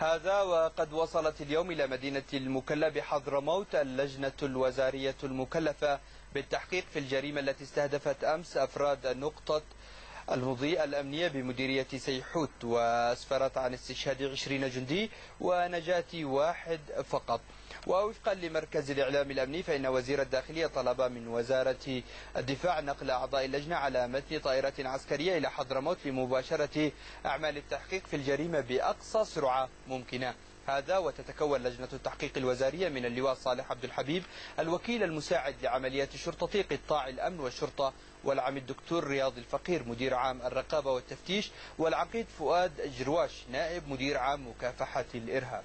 هذا وقد وصلت اليوم إلى مدينة المكلا بحضرموت اللجنة الوزارية المكلفة بالتحقيق في الجريمة التي استهدفت أمس أفراد نقطة المضيئة الأمنية بمديرية سيحوت وأسفرت عن استشهاد 20 جندي ونجاة واحد فقط. ووفقا لمركز الإعلام الأمني فإن وزير الداخلية طلب من وزارة الدفاع نقل أعضاء اللجنة على متن طائرة عسكرية إلى حضرموت لمباشرة أعمال التحقيق في الجريمة بأقصى سرعة ممكنة. هذا وتتكون لجنة التحقيق الوزارية من اللواء صالح عبد الحبيب الوكيل المساعد لعمليات الشرطة قطاع الأمن والشرطة والعم الدكتور رياض الفقير مدير عام الرقابة والتفتيش والعقيد فؤاد جرواش نائب مدير عام مكافحة الإرهاب.